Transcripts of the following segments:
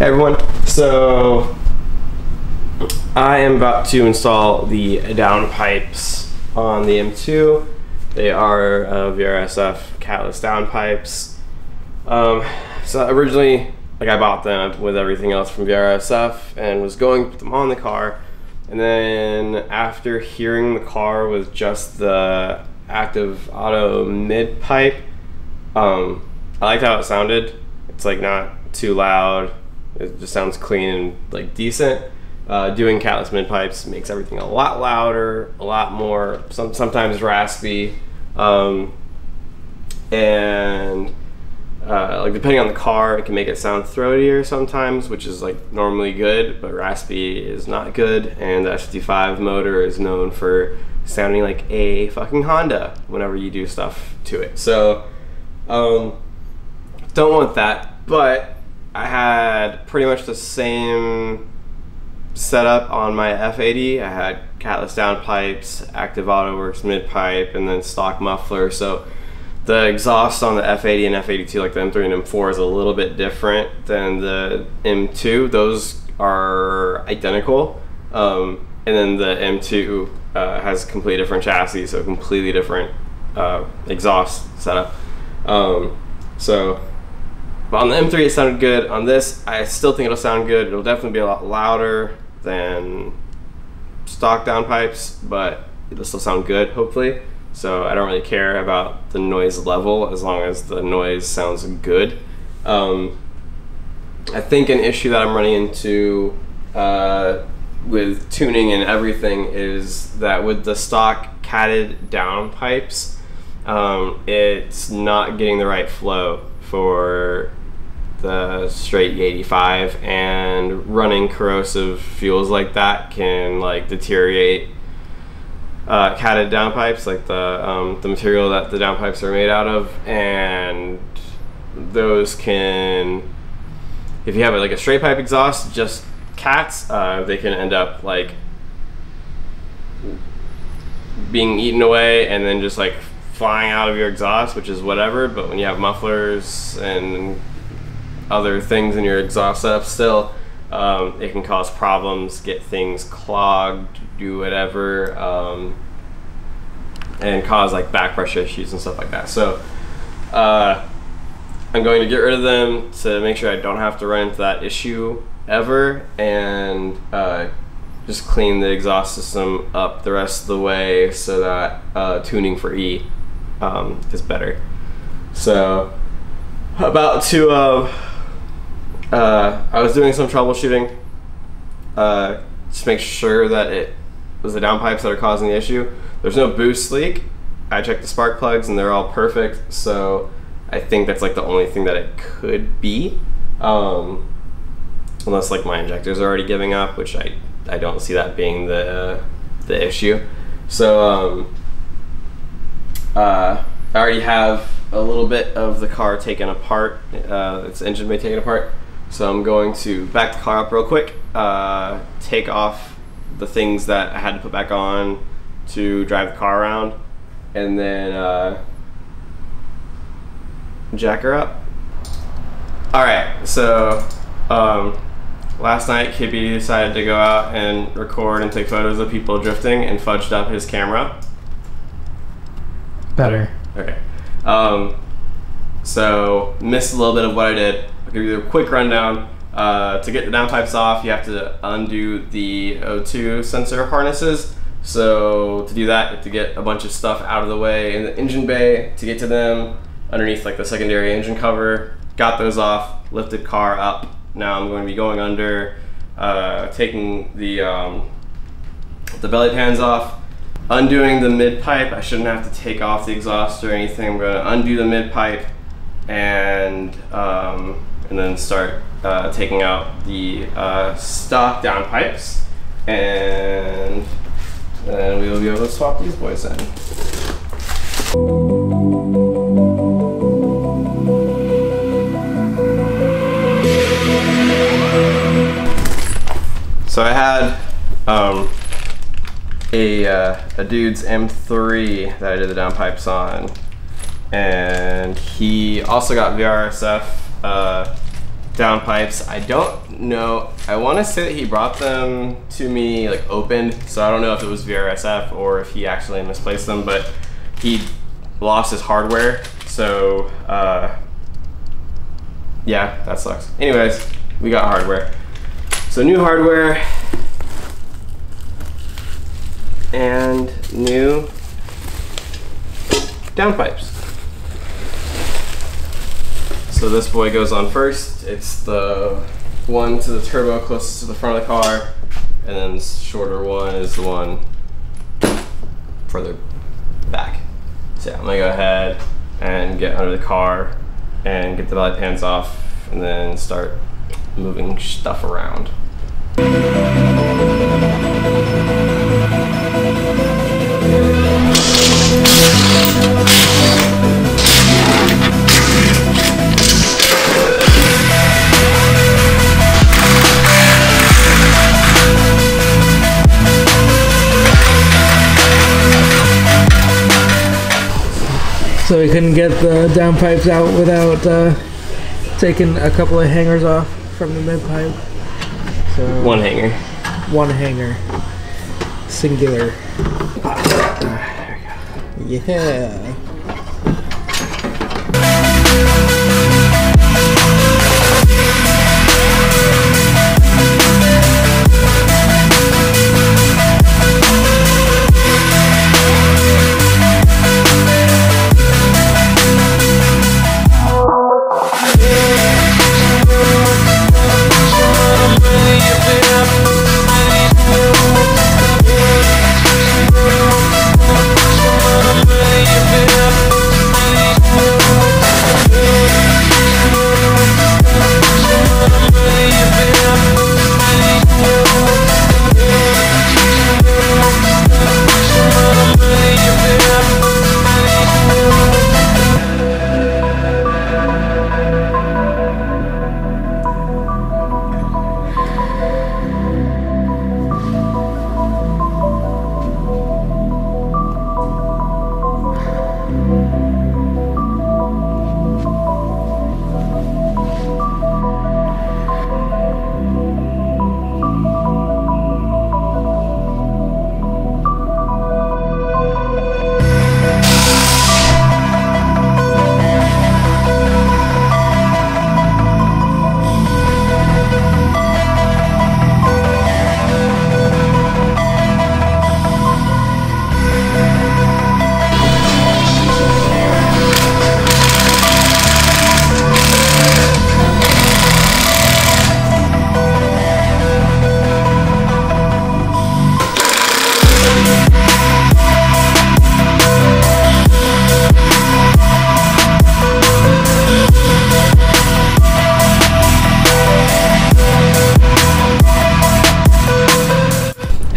Everyone, so I am about to install the downpipes on the M2. They are uh, VRSF catless downpipes. Um, so originally, like I bought them with everything else from VRSF and was going to put them on the car. And then after hearing the car with just the active auto mid pipe, um, I liked how it sounded. It's like not too loud. It just sounds clean and like decent. Uh, doing catless mid pipes makes everything a lot louder, a lot more, some, sometimes raspy, um, and uh, like depending on the car, it can make it sound throatier sometimes, which is like normally good, but raspy is not good. And the S55 motor is known for sounding like a fucking Honda whenever you do stuff to it. So, um, don't want that, but I had pretty much the same setup on my F80. I had catless downpipes, Active Autowerke mid pipe, and then stock muffler. So the exhaust on the F80 and F82, like the M3 and M4, is a little bit different than the M2. Those are identical. Um, and then the M2 uh, has completely different chassis, so completely different uh, exhaust setup. Um, so but on the M3 it sounded good. On this, I still think it'll sound good. It'll definitely be a lot louder than stock downpipes, but it'll still sound good, hopefully. So I don't really care about the noise level as long as the noise sounds good. Um, I think an issue that I'm running into uh, with tuning and everything is that with the stock catted downpipes, um, it's not getting the right flow for the straight E85 and running corrosive fuels like that can like deteriorate uh, catted downpipes like the um, the material that the downpipes are made out of and those can if you have like a straight pipe exhaust just cats uh, they can end up like being eaten away and then just like flying out of your exhaust which is whatever but when you have mufflers and other things in your exhaust setup still, um, it can cause problems, get things clogged, do whatever, um, and cause like back pressure issues and stuff like that. So uh, I'm going to get rid of them to make sure I don't have to run into that issue ever, and uh, just clean the exhaust system up the rest of the way so that uh, tuning for E um, is better. So about to uh, uh, I was doing some troubleshooting uh, to make sure that it was the downpipes that are causing the issue. There's no boost leak. I checked the spark plugs and they're all perfect, so I think that's like the only thing that it could be. Um, unless like my injectors are already giving up, which I, I don't see that being the, the issue. So um, uh, I already have a little bit of the car taken apart, uh, its engine bay taken apart. So I'm going to back the car up real quick, uh, take off the things that I had to put back on to drive the car around, and then uh, jack her up. All right, so um, last night Kibbe decided to go out and record and take photos of people drifting and fudged up his camera. Better. Okay. Um, so missed a little bit of what I did. I'll give you a quick rundown. Uh, to get the downpipes off, you have to undo the O2 sensor harnesses. So to do that, you have to get a bunch of stuff out of the way in the engine bay to get to them underneath like the secondary engine cover. Got those off, lifted car up. Now I'm going to be going under, uh, taking the um, the belly pans off, undoing the mid pipe. I shouldn't have to take off the exhaust or anything. I'm going to undo the mid pipe and um, and then start uh, taking out the uh, stock downpipes and then we will be able to swap these boys in. So I had um, a, uh, a dude's M3 that I did the downpipes on and he also got VRSF uh, downpipes. I don't know. I want to say that he brought them to me like opened, so I don't know if it was VRSF or if he actually misplaced them, but he lost his hardware. So uh, yeah, that sucks. Anyways, we got hardware. So new hardware and new downpipes. So this boy goes on first. It's the one to the turbo closest to the front of the car, and then the shorter one is the one further back. So yeah, I'm gonna go ahead and get under the car and get the belly pans off and then start moving stuff around. So we couldn't get the downpipes out without uh, taking a couple of hangers off from the mid pipe. So One hanger. one hanger, singular. Yeah.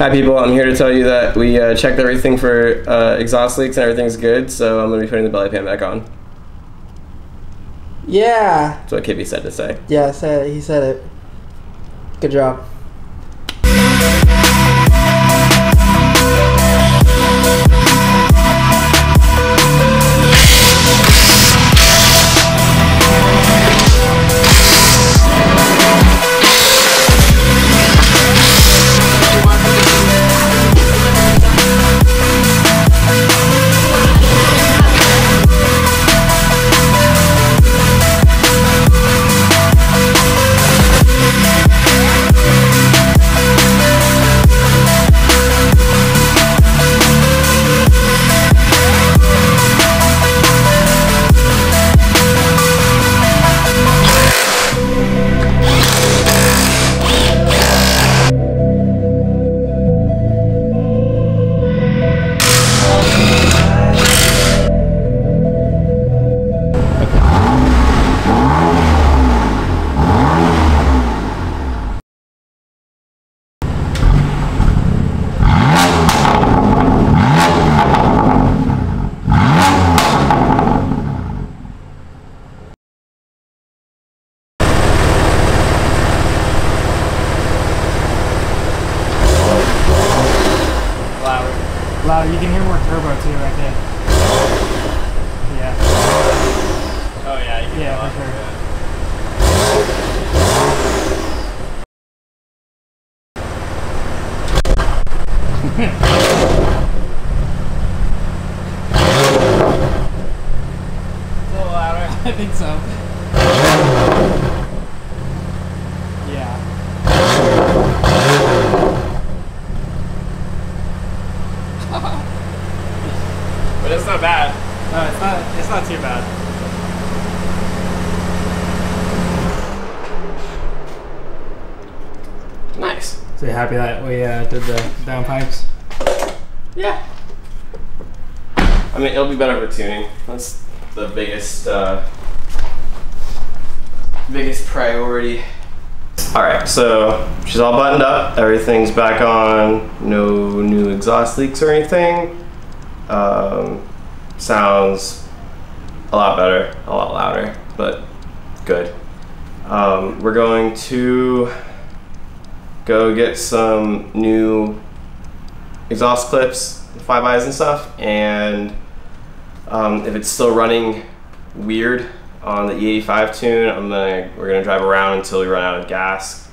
Hi people, I'm here to tell you that we uh, checked everything for uh, exhaust leaks and everything's good, so I'm going to be putting the belly pan back on. Yeah. That's what Kibbe said to say. Yeah, said it. He said it. Good job. I think so. Yeah. but it's not bad. No, it's not. It's not too bad. Nice. So you happy that we uh, did the downpipes? Yeah. I mean, it'll be better for tuning. Let's the biggest, uh, biggest priority. All right, so she's all buttoned up. Everything's back on. No new exhaust leaks or anything. Um, sounds a lot better, a lot louder, but good. Um, we're going to go get some new exhaust clips, five eyes and stuff, and um, if it's still running weird on the E85 tune, I'm gonna we're gonna drive around until we run out of gas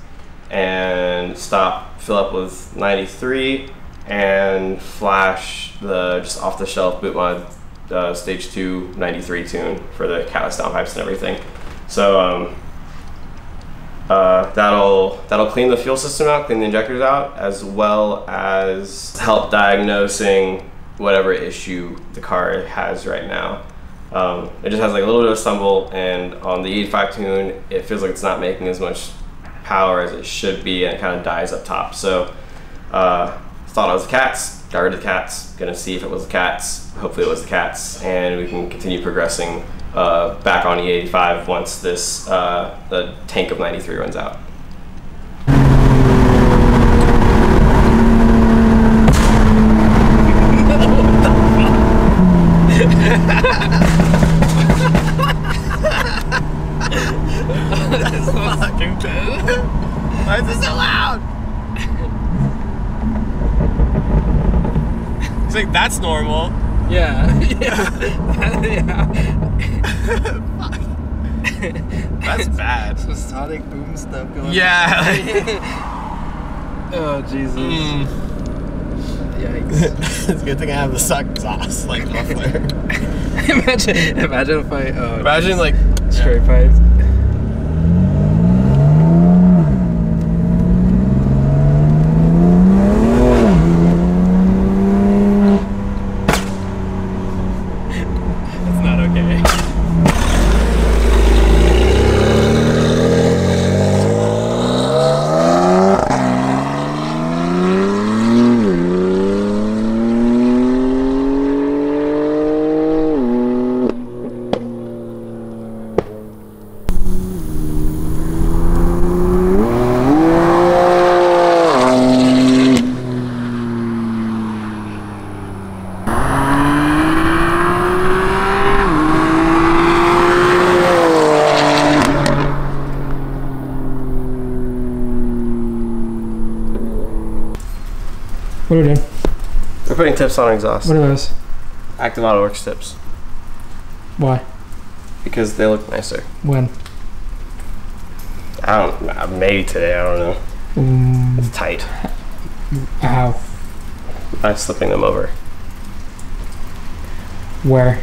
and stop, fill up with 93, and flash the just off the shelf boot mod uh, stage 2 93 tune for the catless downpipes and everything. So um, uh, that'll that'll clean the fuel system out, clean the injectors out, as well as help diagnosing whatever issue the car has right now. Um, it just has like a little bit of stumble, and on the E85 tune, it feels like it's not making as much power as it should be, and it kind of dies up top. So uh, thought it was the cats. Got rid of the cats. Gonna see if it was the cats. Hopefully it was the cats, and we can continue progressing uh, back on E85 once this uh, the tank of 93 runs out. Why is this so loud? It's like that's normal. Yeah. yeah. That's bad. Some sonic boom stuff going Yeah. Oh Jesus! Mm. Yikes! it's a good thing I have the suck exhaust like muffler. imagine, imagine if I oh, Imagine like straight pipes. it's not okay. What are we doing? We're putting tips on exhaust. What are those? Active Autowerke tips Why? because they look nicer. When? I don't. uh, Maybe today. I don't know. Um, It's tight. how? By slipping them over. Where?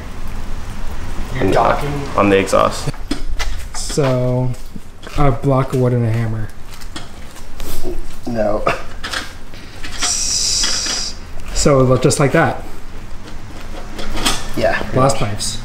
on the, on the exhaust. So, a block of wood and a hammer. No. So just like that. Yeah. Blast pipes.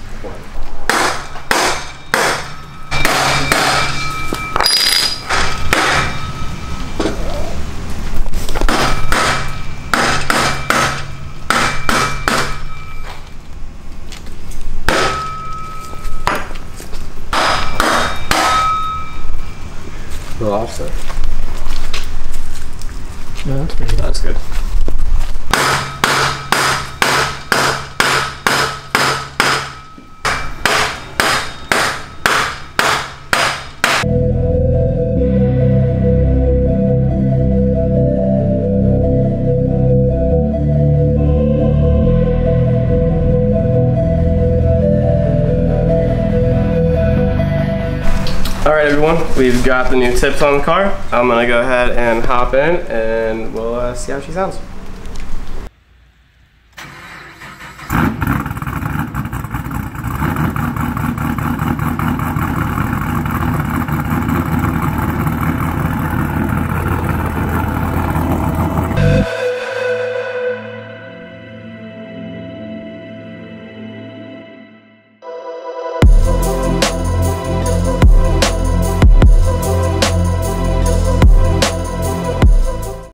Got the new tips on the car. I'm gonna go ahead and hop in and we'll uh, see how she sounds.